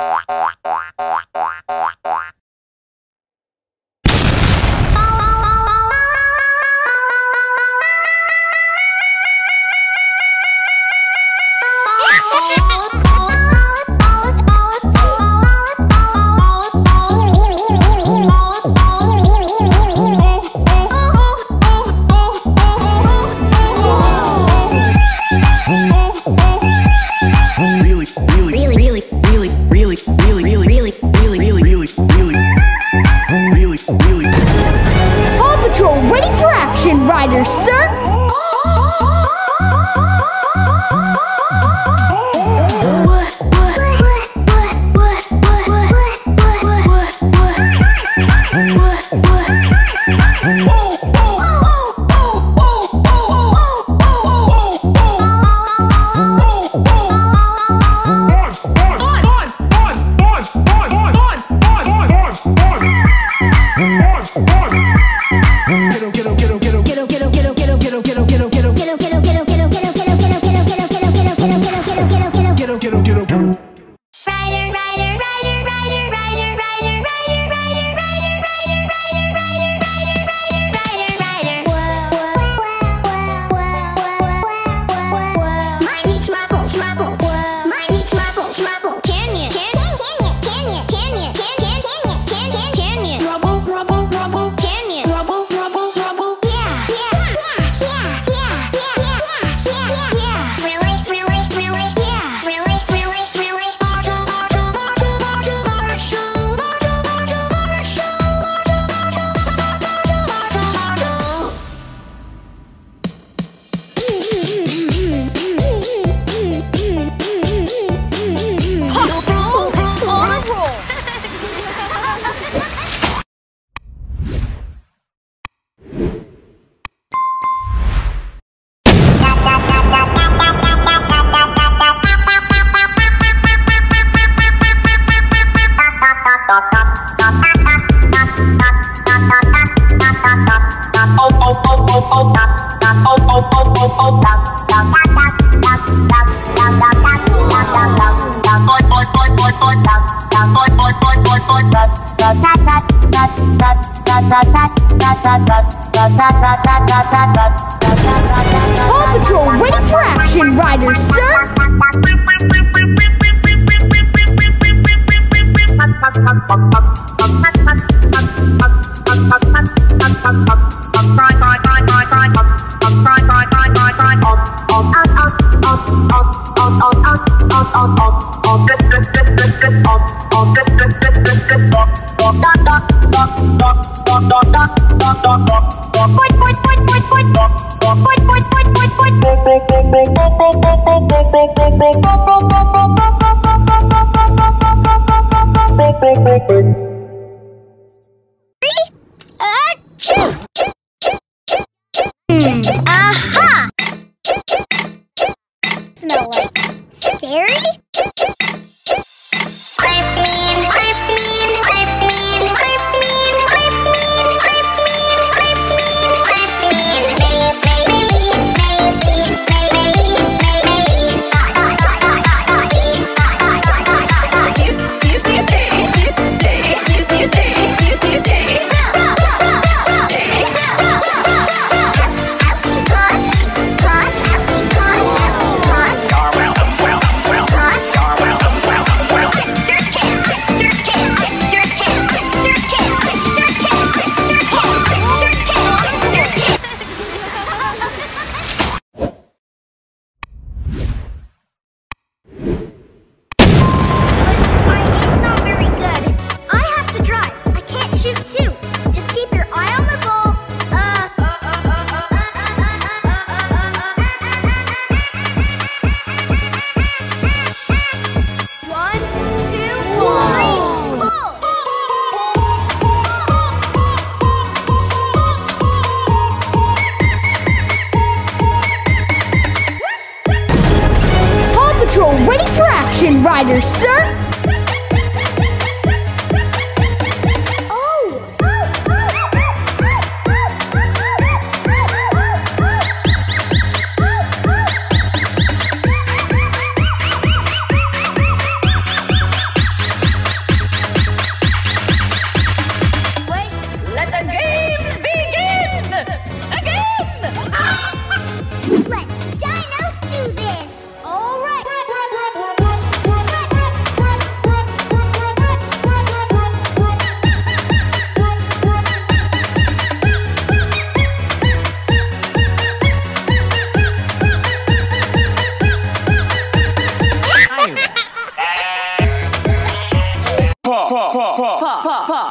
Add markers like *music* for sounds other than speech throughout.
you Ryder, sir! Paw Patrol ready for action, Ryders, sir! *laughs* Achoo! Uh, You're so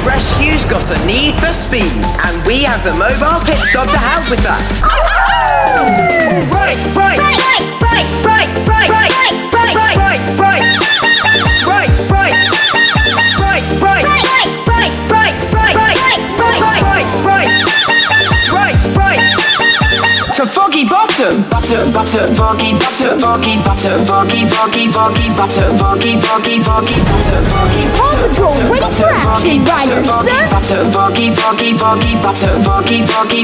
This rescue's got a need for speed, and we have the mobile pit stop to help with that. Right, right, right, right, right, right, right, right, right, right, right, right, right, right, right, right, right, right, butter, butter, butter, voggy, butter, voggy, butter, butter, butter, butter, butter, butter, butter,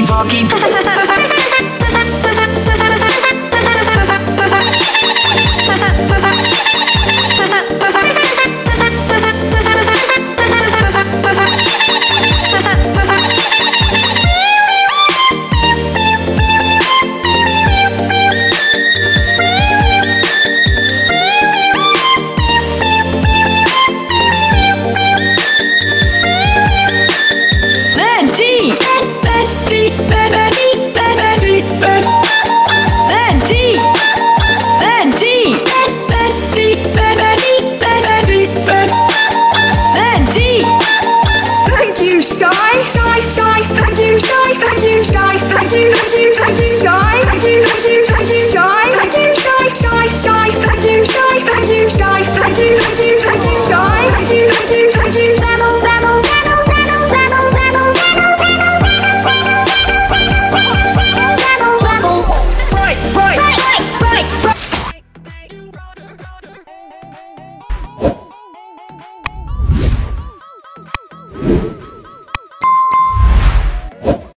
butter, *laughs*